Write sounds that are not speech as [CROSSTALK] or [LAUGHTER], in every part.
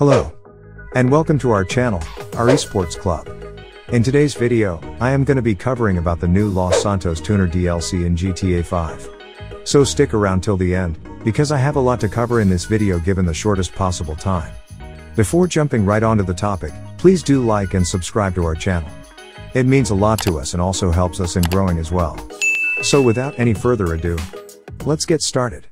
Hello. And welcome to our channel, our esports club. In today's video, I am going to be covering about the new Los Santos Tuner DLC in GTA 5. So stick around till the end, because I have a lot to cover in this video given the shortest possible time. Before jumping right onto the topic, please do like and subscribe to our channel. It means a lot to us and also helps us in growing as well. So without any further ado, let's get started.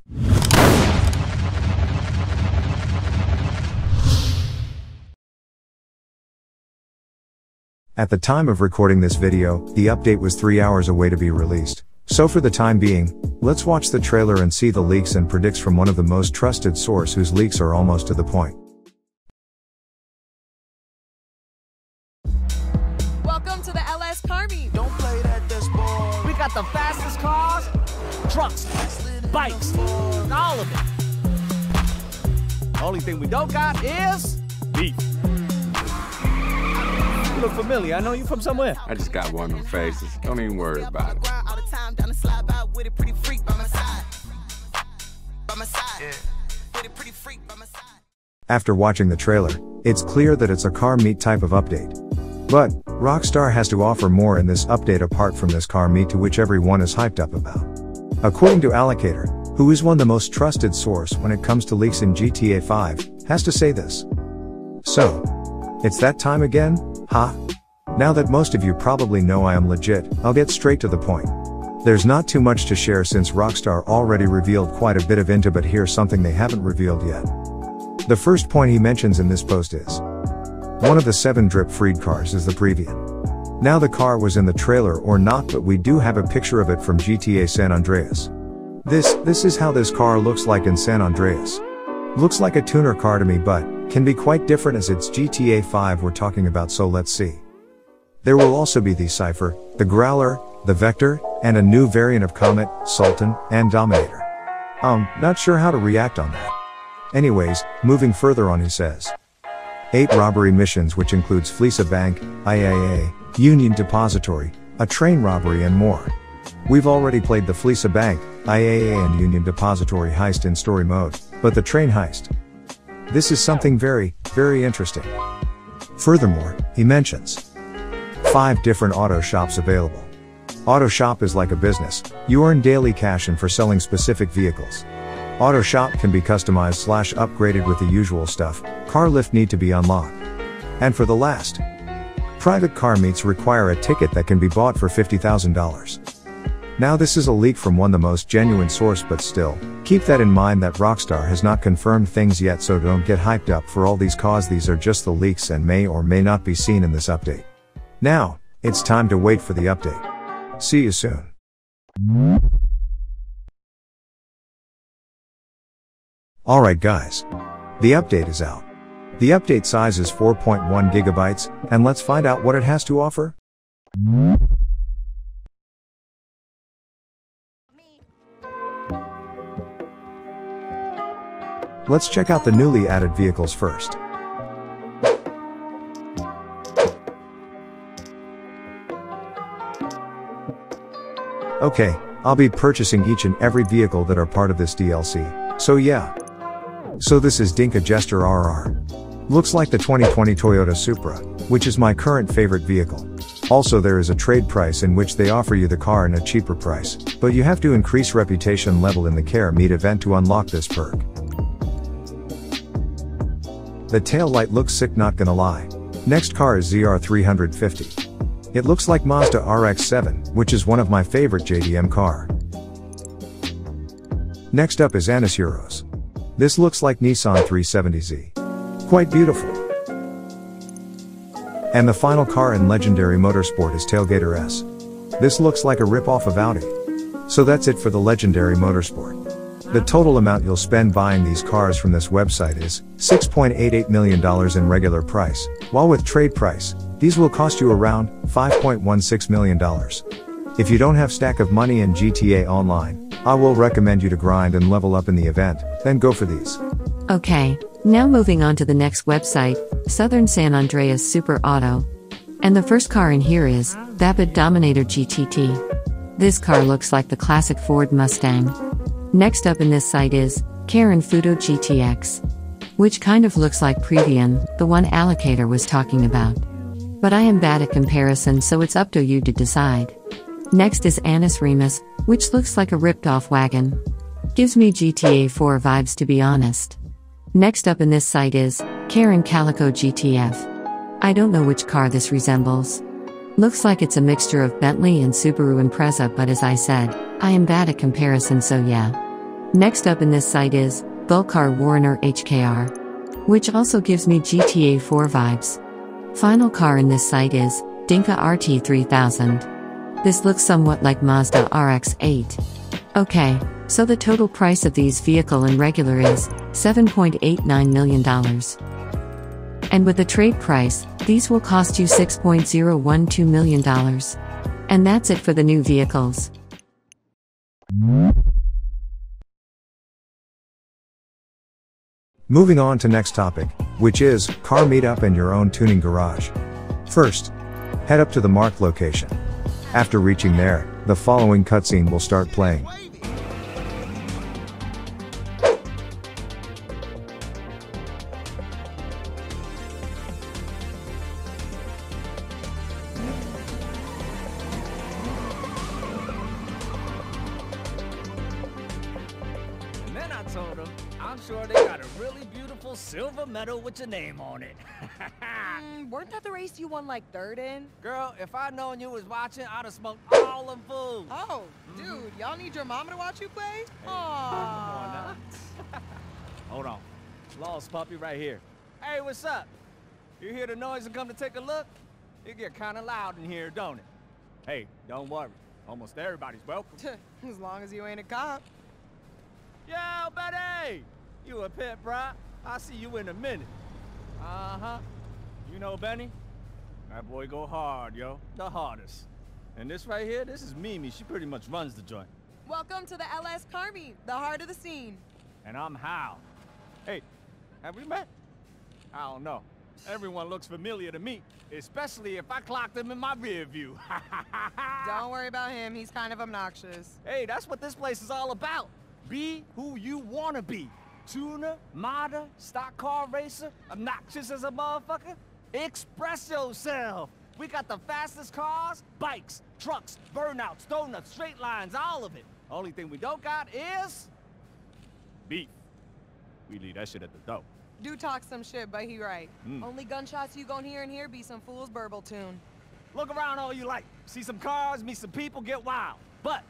At the time of recording this video, the update was 3 hours away to be released. So for the time being, let's watch the trailer and see the leaks and predicts from one of the most trusted source whose leaks are almost to the point. Welcome to the LS Car Meet. Don't play that this boy. We got the fastest cars, trucks, bikes, all of it. Only thing we don't got is beef. You look familiar. I know you from somewhere. I just got one of them faces. Don't even worry about it. All the time down the slide by with a pretty freak by my side. By my side. With a pretty freak by my side. After watching the trailer, it's clear that it's a car meet type of update. But, Rockstar has to offer more in this update apart from this car meet to which everyone is hyped up about. According to Allocator, who is one of the most trusted source when it comes to leaks in GTA 5, has to say this. So, it's that time again, huh? Now that most of you probably know I am legit, I'll get straight to the point. There's not too much to share since Rockstar already revealed quite a bit of into but here's something they haven't revealed yet. The first point he mentions in this post is one of the seven drip freed cars is the Previon. Now the car was in the trailer or not but we do have a picture of it from GTA San Andreas. This, this is how this car looks like in San Andreas. Looks like a tuner car to me but, can be quite different as it's GTA 5 we're talking about so let's see. There will also be the Cypher, the Growler, the Vector, and a new variant of Comet, Sultan, and Dominator. Um, not sure how to react on that. Anyways, moving further on he says. 8 robbery missions which includes Fleeca Bank, IAA, Union Depository, a train robbery and more. We've already played the Fleeca Bank, IAA and Union Depository heist in story mode, but the train heist. This is something very, very interesting. Furthermore, he mentions 5 different auto shops available. Auto shop is like a business, you earn daily cash and for selling specific vehicles. Auto shop can be customized slash upgraded with the usual stuff, car lift need to be unlocked. And for the last, private car meets require a ticket that can be bought for $50,000. Now this is a leak from one the most genuine source but still, keep that in mind that Rockstar has not confirmed things yet so don't get hyped up for all these cause these are just the leaks and may or may not be seen in this update. Now, it's time to wait for the update. See you soon. Alright guys. The update is out. The update size is 4.1 gigabytes, and let's find out what it has to offer. Let's check out the newly added vehicles first. Okay, I'll be purchasing each and every vehicle that are part of this DLC, so yeah. So this is Dinka Jester RR. Looks like the 2020 Toyota Supra, which is my current favorite vehicle. Also there is a trade price in which they offer you the car in a cheaper price, but you have to increase reputation level in the Car Meet event to unlock this perk. The tail light looks sick not gonna lie. Next car is ZR350. It looks like Mazda RX-7, which is one of my favorite JDM car. Next up is Annis Euros. This looks like Nissan 370Z. Quite beautiful. And the final car in Legendary Motorsport is Tailgater S. This looks like a rip-off of Audi. So that's it for the Legendary Motorsport. The total amount you'll spend buying these cars from this website is $6.88 million in regular price, while with trade price, these will cost you around $5.16 million. If you don't have stack of money in GTA Online, I will recommend you to grind and level up in the event, then go for these. Okay, now moving on to the next website, Southern San Andreas Super Auto. And the first car in here is Vapid Dominator GTT. This car looks like the classic Ford Mustang. Next up in this site is Karin Futo GTX. which kind of looks like Previon, the one allocator was talking about. But I am bad at comparison, so it's up to you to decide. Next is Annis Remus, which looks like a ripped off wagon. Gives me GTA 4 vibes to be honest. Next up in this site is Karin Calico GTF. I don't know which car this resembles. Looks like it's a mixture of Bentley and Subaru Impreza, but as I said, I am bad at comparison, so yeah. Next up in this site is Vulcar Warrener HKR, which also gives me GTA 4 vibes. Final car in this site is Dinka RT3000. This looks somewhat like Mazda RX 8. Okay, so the total price of these vehicle and regular is $7.89 million. And with the trade price, these will cost you $6.012 million. And that's it for the new vehicles. Moving on to next topic, which is car meetup and your own tuning garage. First, head up to the marked location. After reaching there, the following cutscene will start playing. I'm sure they got a really beautiful silver medal with your name on it. [LAUGHS] Mm, weren't that the race you won like third in? Girl, if I'd known you was watching, I'd have smoked all them fools. Oh, dude, y'all need your mama to watch you play? On Aww. [LAUGHS] Hold on. Lost puppy right here. Hey, what's up? You hear the noise and come to take a look? It get kind of loud in here, don't it? Hey, don't worry. Almost everybody's welcome. [LAUGHS] as long as you ain't a cop. Yo, Betty! You a pet, bruh? I'll see you in a minute. Uh-huh. You know Benny? That boy go hard, yo. The hardest. And this right here, this is Mimi. She pretty much runs the joint. Welcome to the LS Car Meet, the heart of the scene. And I'm Hao. Hey, have we met? I don't know. Everyone looks familiar to me, especially if I clock them in my rear view. [LAUGHS] Don't worry about him, he's kind of obnoxious. Hey, that's what this place is all about. Be who you wanna be. Tuner, modder, stock car racer, obnoxious as a motherfucker. Express yourself. We got the fastest cars, bikes, trucks, burnouts, donuts, straight lines, all of it. Only thing we don't got is beef. We leave that shit at the door. Do talk some shit, but he right. Mm. Only gunshots you gon' hear in here be some fool's burble tune. Look around all you like. See some cars, meet some people, get wild. But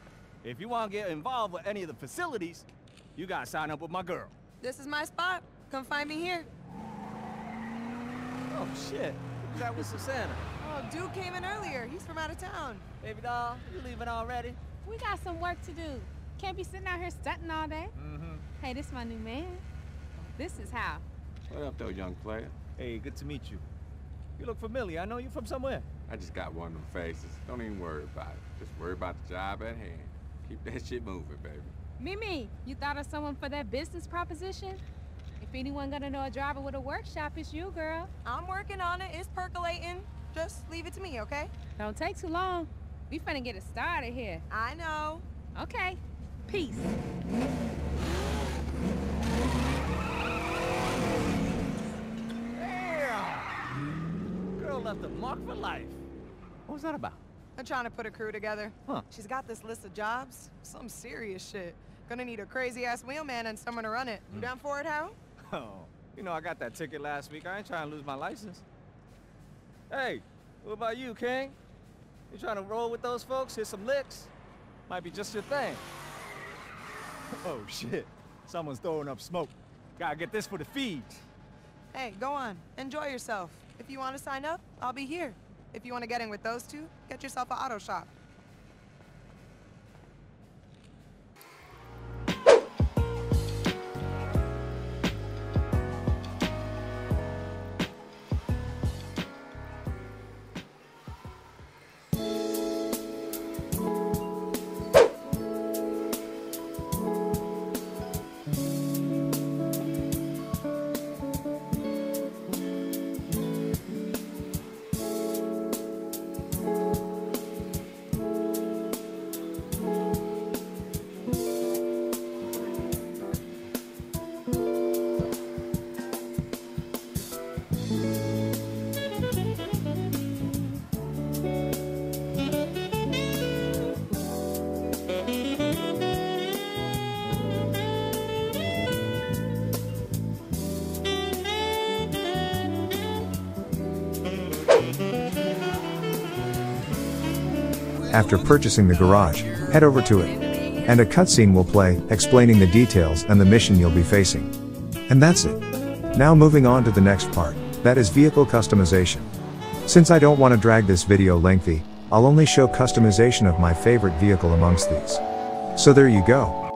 if you want to get involved with any of the facilities, you gotta sign up with my girl. This is my spot. Come find me here. Oh shit. Who's that with Sessanta? Oh, dude came in earlier. He's from out of town. Baby doll, you leaving already? We got some work to do. Can't be sitting out here stunting all day. Mm-hmm. Hey, this my new man. This is Hao. What up, though, young player? Hey, good to meet you. You look familiar. I know you from somewhere. I just got one of them faces. Don't even worry about it. Just worry about the job at hand. Keep that shit moving, baby. Mimi, you thought of someone for that business proposition? If anyone gonna know a driver with a workshop, it's you, girl. I'm working on it. It's percolating. Just leave it to me, okay? Don't take too long. We finna get it started here. I know. Okay. Peace. Damn! Girl left a mark for life. What was that about? I'm trying to put a crew together. Huh. She's got this list of jobs. Some serious shit. Gonna need a crazy ass wheelman and someone to run it. You hmm. down for it, Hao? [LAUGHS] Oh, you know I got that ticket last week. I ain't trying to lose my license. Hey, what about you, King? You trying to roll with those folks? Hit some licks? Might be just your thing. [LAUGHS] oh shit! Someone's throwing up smoke. Gotta get this for the feed. Hey, go on. Enjoy yourself. If you want to sign up, I'll be here. If you want to get in with those two, get yourself an auto shop. After purchasing the garage, head over to it. And a cutscene will play, explaining the details and the mission you'll be facing. And that's it. Now moving on to the next part, that is vehicle customization. Since I don't want to drag this video lengthy, I'll only show customization of my favorite vehicle amongst these. So there you go.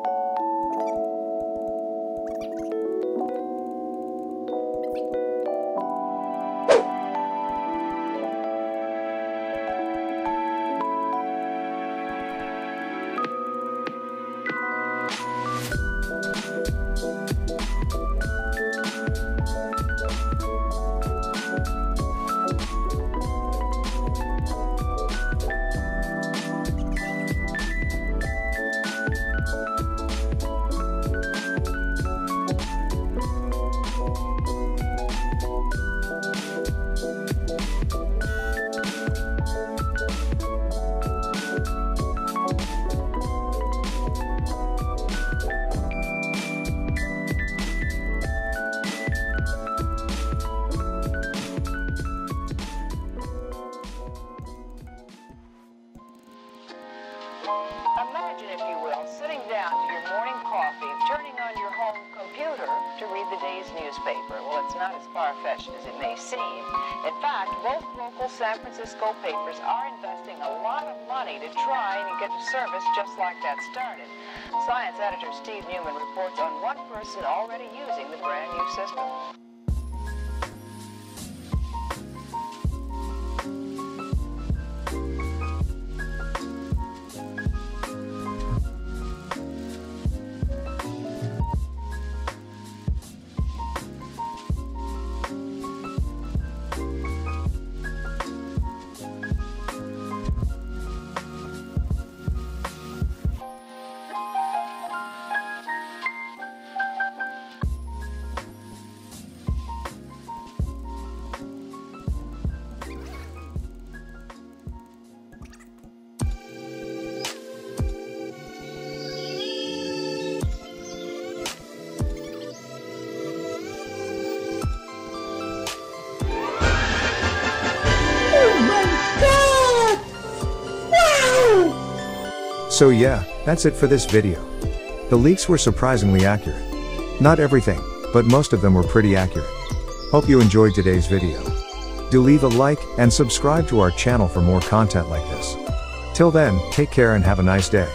As it may seem. In fact, both local San Francisco papers are investing a lot of money to try and get a service just like that started. Science editor Steve Newman reports on one person already using the brand new system. So yeah, that's it for this video. The leaks were surprisingly accurate. Not everything, but most of them were pretty accurate. Hope you enjoyed today's video. Do leave a like and subscribe to our channel for more content like this. Till then, take care and have a nice day.